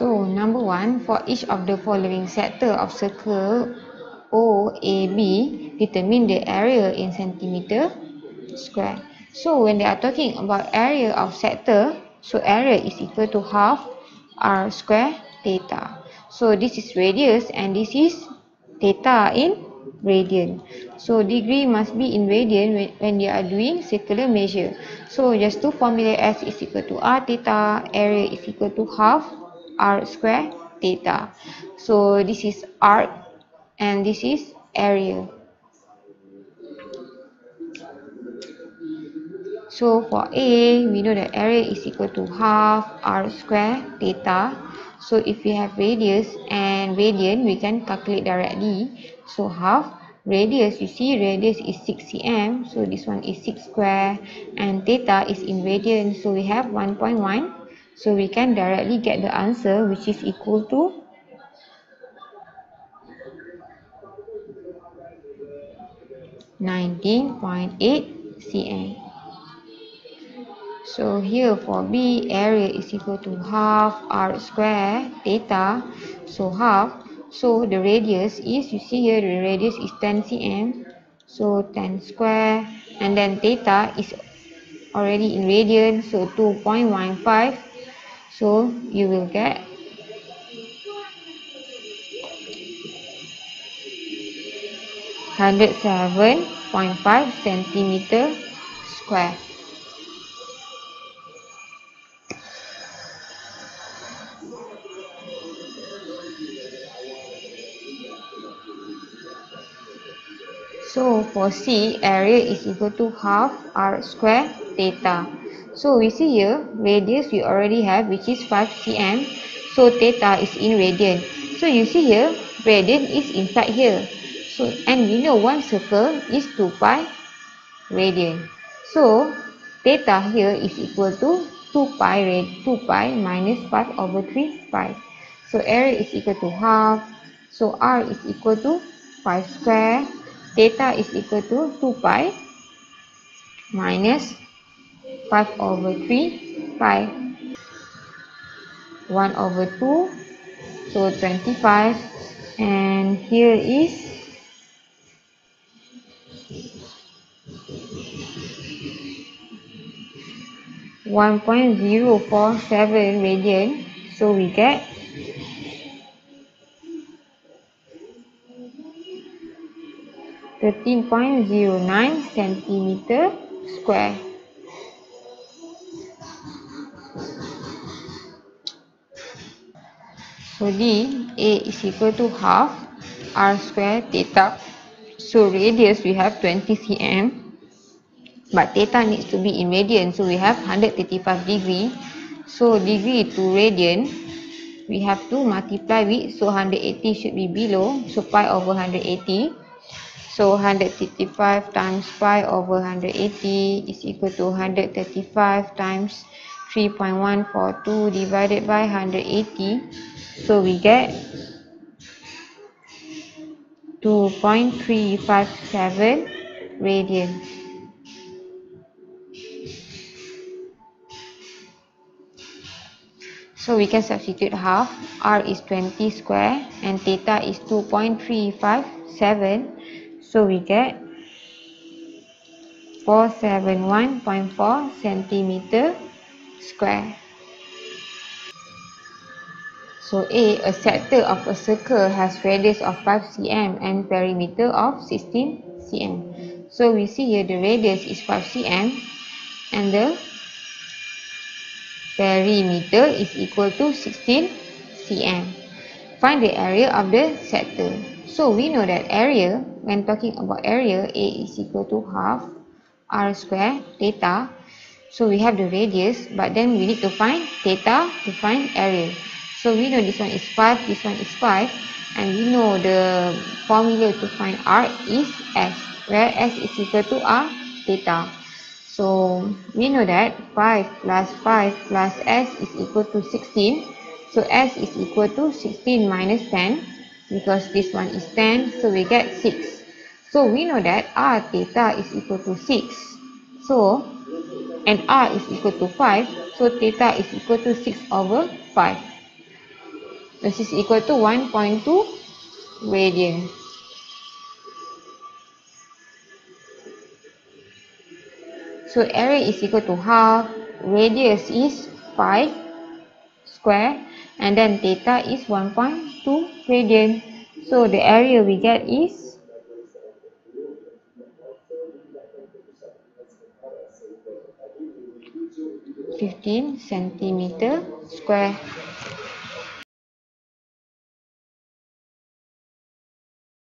So, number one, for each of the following sector of circle OAB, determine the area in centimeter square. So, when they are talking about area of sector, so area is equal to half r square theta. So, this is radius and this is theta in radian. So, degree must be in radian when, when they are doing circular measure. So, just to formula S is equal to r theta, area is equal to half r square theta. So, this is arc and this is area. So for A, we know that area is equal to half r square theta. So if we have radius and radian, we can calculate directly. So half radius, you see radius is 6 cm. So this one is 6 square and theta is in radian. So we have 1.1. So we can directly get the answer which is equal to 19.8 cm. So here for B, area is equal to half r square theta. So half. So the radius is, you see here the radius is 10 cm. So 10 square. And then theta is already in radian. So 2.15. So you will get 107.5 centimeter square. So for C, area is equal to half r square theta. So we see here, radius we already have which is 5 cm. So theta is in radian. So you see here, radian is inside here. So, and we know one circle is 2 pi radian. So, theta here is equal to 2 pi rad 2 pi minus 5 over 3 pi. So, area is equal to half. So, r is equal to 5 square. Theta is equal to 2 pi minus 5 over 3 5, 1 over 2. So, 25. And here is 1.047 radian. So we get thirteen point zero nine centimeter square. So D A is equal to half R square theta. So radius we have 20 cm. But theta needs to be in radian so we have 135 degree. So degree to radian we have to multiply with so 180 should be below. So pi over 180 so 135 times pi over 180 is equal to 135 times 3.142 divided by 180 so we get 2.357 radian So we can substitute half. R is 20 square and theta is 2.357. So we get 471.4 centimeter square. So A, a sector of a circle has radius of 5 cm and perimeter of 16 cm. So we see here the radius is 5 cm and the perimeter is equal to 16 cm. Find the area of the sector. So we know that area, when talking about area, A is equal to half r square theta. So we have the radius, but then we need to find theta to find area. So we know this one is 5, this one is 5. And we know the formula to find r is s, where s is equal to r theta. So we know that 5 plus 5 plus s is equal to 16. So s is equal to 16 minus 10 because this one is 10. So we get 6. So we know that r theta is equal to 6. So and r is equal to 5. So theta is equal to 6 over 5. This is equal to 1.2 radian. So area is equal to half, radius is 5 square and then theta is 1.2 radian. So the area we get is 15 centimeter square.